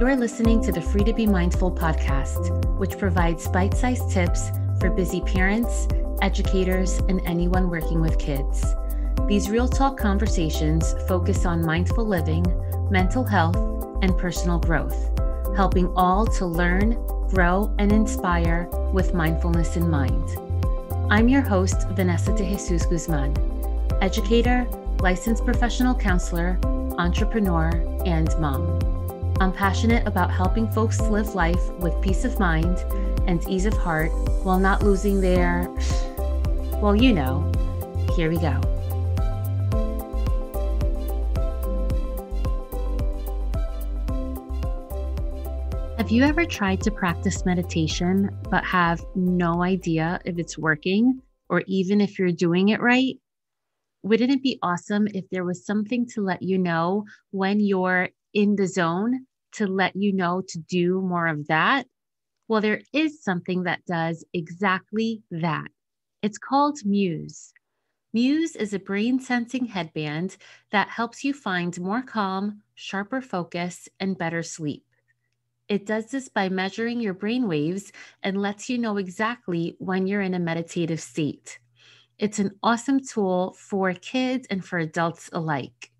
You're listening to the Free to Be Mindful podcast, which provides bite sized tips for busy parents, educators, and anyone working with kids. These real talk conversations focus on mindful living, mental health, and personal growth, helping all to learn, grow, and inspire with mindfulness in mind. I'm your host, Vanessa de Jesus Guzman, educator, licensed professional counselor, entrepreneur, and mom. I'm passionate about helping folks live life with peace of mind and ease of heart while not losing their, well, you know. Here we go. Have you ever tried to practice meditation but have no idea if it's working or even if you're doing it right? Wouldn't it be awesome if there was something to let you know when you're in the zone to let you know to do more of that? Well, there is something that does exactly that. It's called Muse. Muse is a brain sensing headband that helps you find more calm, sharper focus, and better sleep. It does this by measuring your brain waves and lets you know exactly when you're in a meditative state. It's an awesome tool for kids and for adults alike.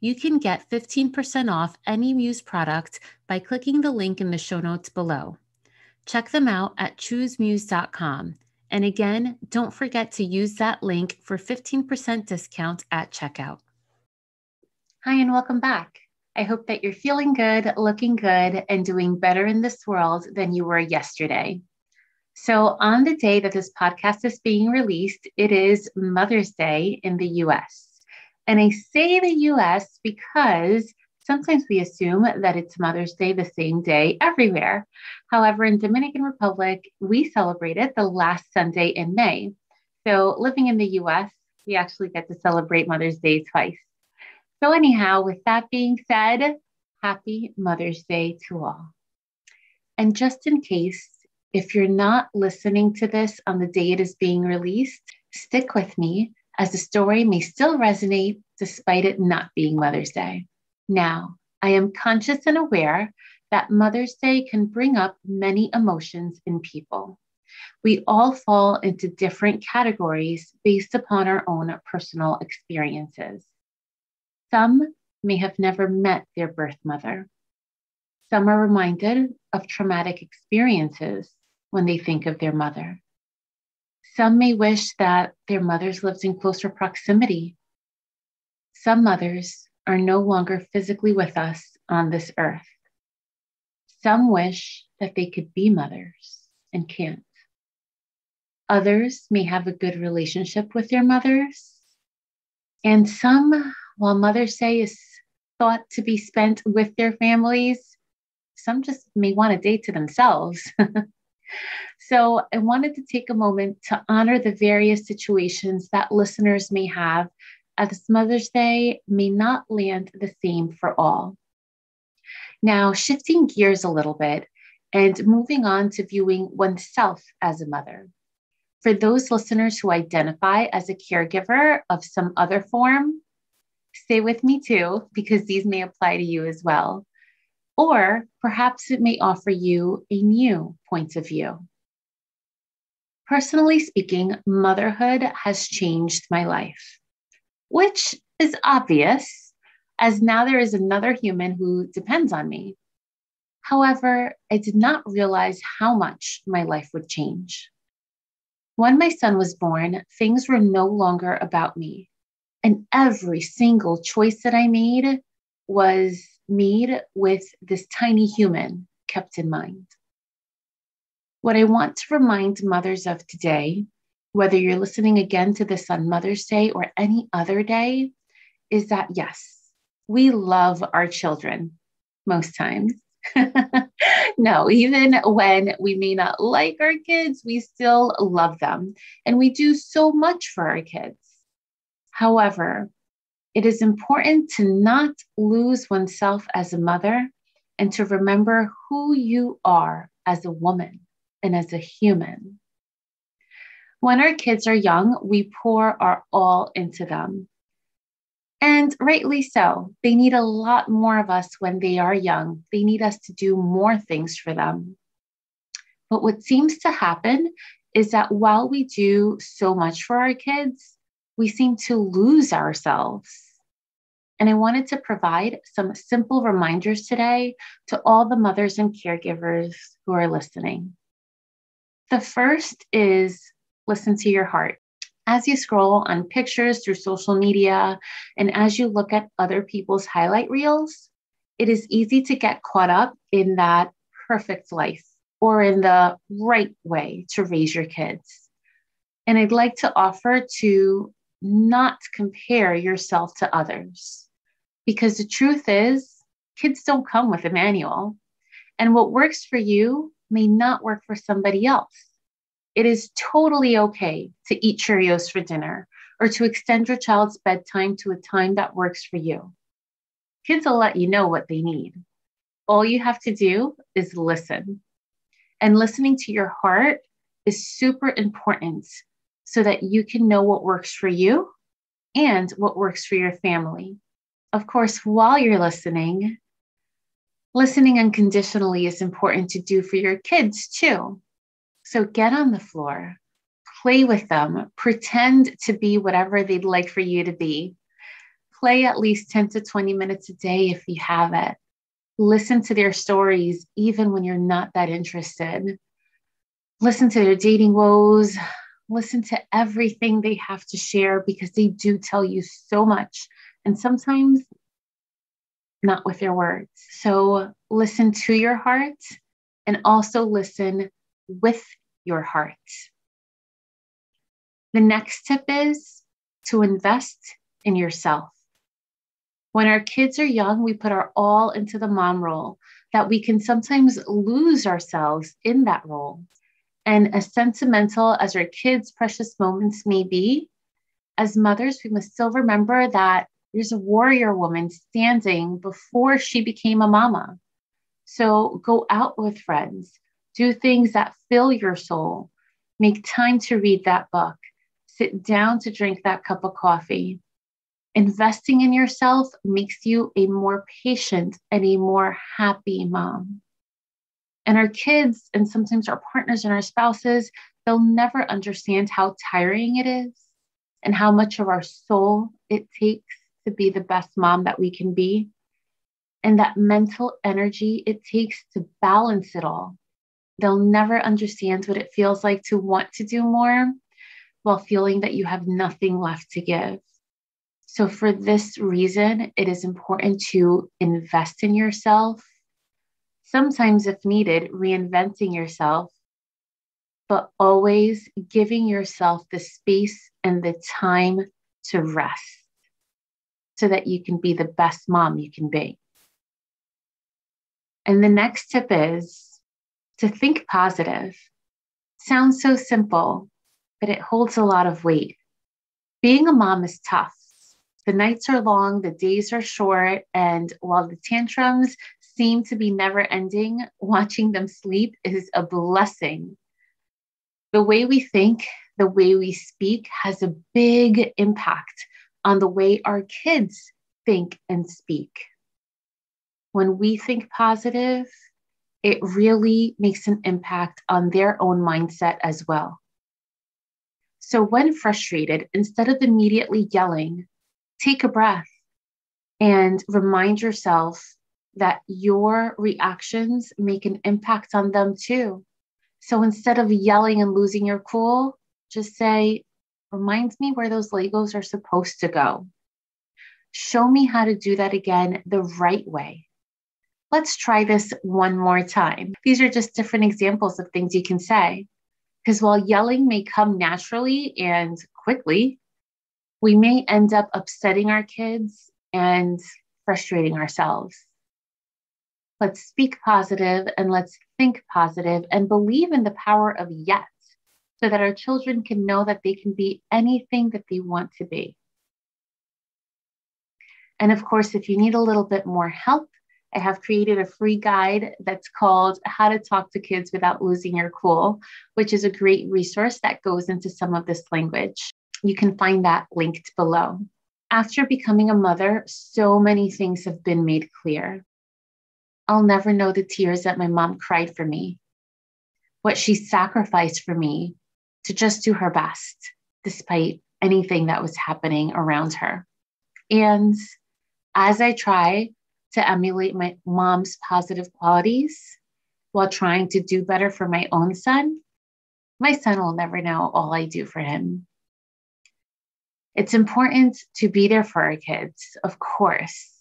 You can get 15% off any Muse product by clicking the link in the show notes below. Check them out at choosemuse.com. And again, don't forget to use that link for 15% discount at checkout. Hi, and welcome back. I hope that you're feeling good, looking good, and doing better in this world than you were yesterday. So, on the day that this podcast is being released, it is Mother's Day in the US. And I say the US because sometimes we assume that it's Mother's Day the same day everywhere. However, in Dominican Republic, we celebrate it the last Sunday in May. So, living in the US, we actually get to celebrate Mother's Day twice. So, anyhow, with that being said, happy Mother's Day to all. And just in case, if you're not listening to this on the day it is being released, stick with me as the story may still resonate despite it not being Mother's Day. Now, I am conscious and aware that Mother's Day can bring up many emotions in people. We all fall into different categories based upon our own personal experiences. Some may have never met their birth mother. Some are reminded of traumatic experiences when they think of their mother. Some may wish that their mothers lived in closer proximity. Some mothers are no longer physically with us on this earth. Some wish that they could be mothers and can't. Others may have a good relationship with their mothers, and some while Mother's Day is thought to be spent with their families, some just may want a day to themselves. so I wanted to take a moment to honor the various situations that listeners may have as Mother's Day may not land the same for all. Now, shifting gears a little bit and moving on to viewing oneself as a mother. For those listeners who identify as a caregiver of some other form, Stay with me too, because these may apply to you as well. Or perhaps it may offer you a new point of view. Personally speaking, motherhood has changed my life, which is obvious, as now there is another human who depends on me. However, I did not realize how much my life would change. When my son was born, things were no longer about me. And every single choice that I made was made with this tiny human kept in mind. What I want to remind mothers of today, whether you're listening again to this on Mother's Day or any other day, is that yes, we love our children most times. no, even when we may not like our kids, we still love them. And we do so much for our kids. However, it is important to not lose oneself as a mother and to remember who you are as a woman and as a human. When our kids are young, we pour our all into them. And rightly so. They need a lot more of us when they are young. They need us to do more things for them. But what seems to happen is that while we do so much for our kids, we seem to lose ourselves. And I wanted to provide some simple reminders today to all the mothers and caregivers who are listening. The first is listen to your heart as you scroll on pictures through social media and as you look at other people's highlight reels, it is easy to get caught up in that perfect life or in the right way to raise your kids. And I'd like to offer to not compare yourself to others because the truth is, kids don't come with a manual. And what works for you may not work for somebody else. It is totally okay to eat Cheerios for dinner or to extend your child's bedtime to a time that works for you. Kids will let you know what they need. All you have to do is listen. And listening to your heart is super important so that you can know what works for you and what works for your family. Of course, while you're listening, listening unconditionally is important to do for your kids too. So get on the floor, play with them, pretend to be whatever they'd like for you to be. Play at least 10 to 20 minutes a day if you have it. Listen to their stories, even when you're not that interested. Listen to their dating woes. Listen to everything they have to share because they do tell you so much. And sometimes not with your words. So listen to your heart and also listen with your heart. The next tip is to invest in yourself. When our kids are young, we put our all into the mom role, that we can sometimes lose ourselves in that role. And as sentimental as our kids' precious moments may be, as mothers, we must still remember that there's a warrior woman standing before she became a mama. So go out with friends, do things that fill your soul. Make time to read that book. Sit down to drink that cup of coffee. Investing in yourself makes you a more patient and a more happy mom. And our kids, and sometimes our partners and our spouses, they'll never understand how tiring it is and how much of our soul it takes to be the best mom that we can be. And that mental energy it takes to balance it all They'll never understand what it feels like to want to do more while feeling that you have nothing left to give. So, for this reason, it is important to invest in yourself, sometimes, if needed, reinventing yourself, but always giving yourself the space and the time to rest so that you can be the best mom you can be. And the next tip is to think positive. Sounds so simple, but it holds a lot of weight. Being a mom is tough. The nights are long, the days are short, and while the tantrums seem to be never ending, watching them sleep is a blessing. The way we think, the way we speak has a big impact on the way our kids think and speak. When we think positive, it really makes an impact on their own mindset as well. So, when frustrated, instead of immediately yelling, take a breath and remind yourself that your reactions make an impact on them too. So, instead of yelling and losing your cool, just say, reminds me where those Legos are supposed to go. Show me how to do that again the right way. Let's try this one more time. These are just different examples of things you can say. Because while yelling may come naturally and quickly, we may end up upsetting our kids and frustrating ourselves. Let's speak positive and let's think positive and believe in the power of yes so that our children can know that they can be anything that they want to be. And of course, if you need a little bit more help, I have created a free guide that's called How to Talk to Kids Without Losing Your Cool, which is a great resource that goes into some of this language. You can find that linked below. After becoming a mother, so many things have been made clear. I'll never know the tears that my mom cried for me, what she sacrificed for me to just do her best, despite anything that was happening around her. And as I try to emulate my mom's positive qualities while trying to do better for my own son, my son will never know all I do for him. It's important to be there for our kids, of course,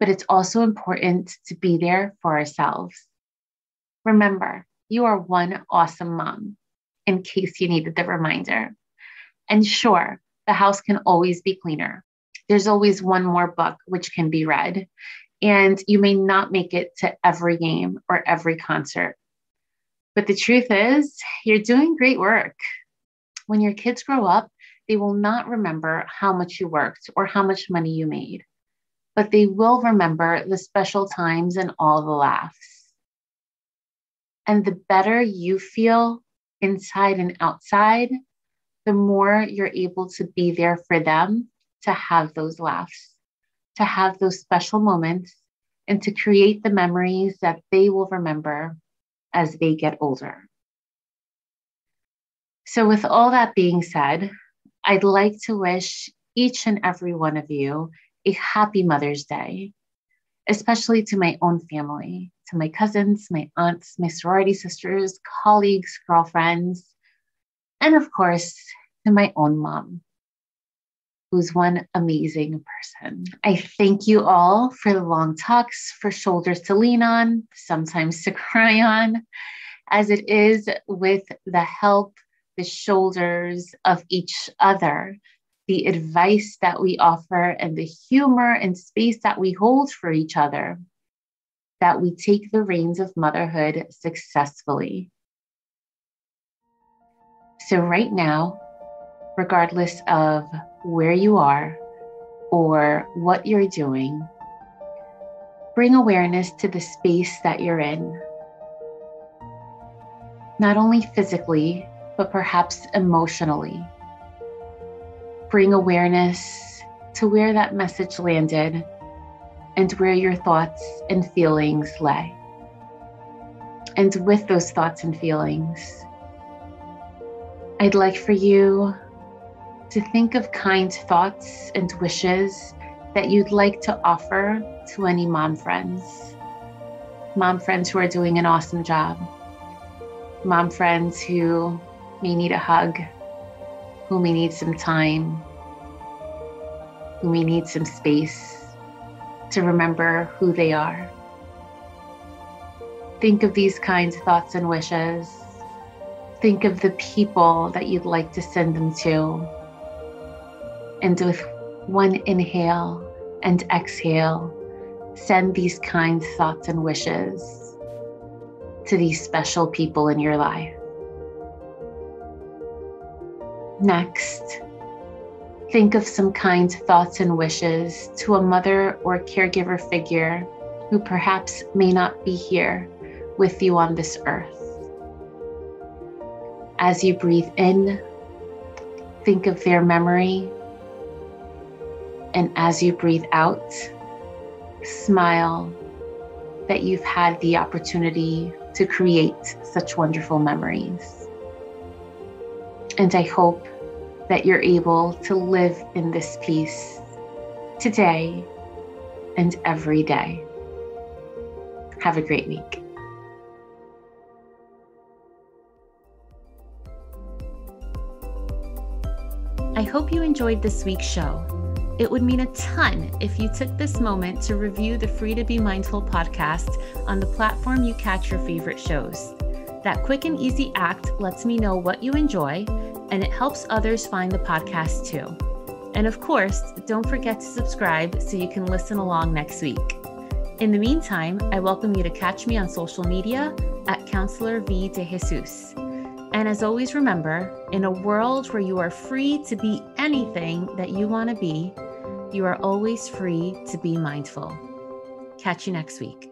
but it's also important to be there for ourselves. Remember, you are one awesome mom, in case you needed the reminder. And sure, the house can always be cleaner. There's always one more book which can be read, and you may not make it to every game or every concert. But the truth is, you're doing great work. When your kids grow up, they will not remember how much you worked or how much money you made but they will remember the special times and all the laughs. And the better you feel inside and outside, the more you're able to be there for them to have those laughs, to have those special moments, and to create the memories that they will remember as they get older. So, with all that being said, I'd like to wish each and every one of you a happy Mother's Day, especially to my own family, to my cousins, my aunts, my sorority sisters, colleagues, girlfriends, and of course, to my own mom, who's one amazing person. I thank you all for the long talks, for shoulders to lean on, sometimes to cry on, as it is with the help, the shoulders of each other the advice that we offer and the humor and space that we hold for each other, that we take the reins of motherhood successfully. So, right now, regardless of where you are or what you're doing, bring awareness to the space that you're in. Not only physically, but perhaps emotionally bring awareness to where that message landed and where your thoughts and feelings lay. And with those thoughts and feelings, I'd like for you to think of kind thoughts and wishes that you'd like to offer to any mom friends. Mom friends who are doing an awesome job. Mom friends who may need a hug who may need some time, who may need some space to remember who they are. Think of these kinds of thoughts and wishes. Think of the people that you'd like to send them to. And with one inhale and exhale, send these kind thoughts and wishes to these special people in your life. Next, think of some kind thoughts and wishes to a mother or caregiver figure who perhaps may not be here with you on this earth. As you breathe in, think of their memory. And as you breathe out, smile that you've had the opportunity to create such wonderful memories. And I hope that you're able to live in this peace today and every day. Have a great week. I hope you enjoyed this week's show. It would mean a ton if you took this moment to review the Free to Be Mindful podcast on the platform you catch your favorite shows. That quick and easy act lets me know what you enjoy and it helps others find the podcast too. And of course, don't forget to subscribe so you can listen along next week. In the meantime, I welcome you to catch me on social media at Counselor V de Jesus. And as always, remember in a world where you are free to be anything that you want to be, you are always free to be mindful. Catch you next week.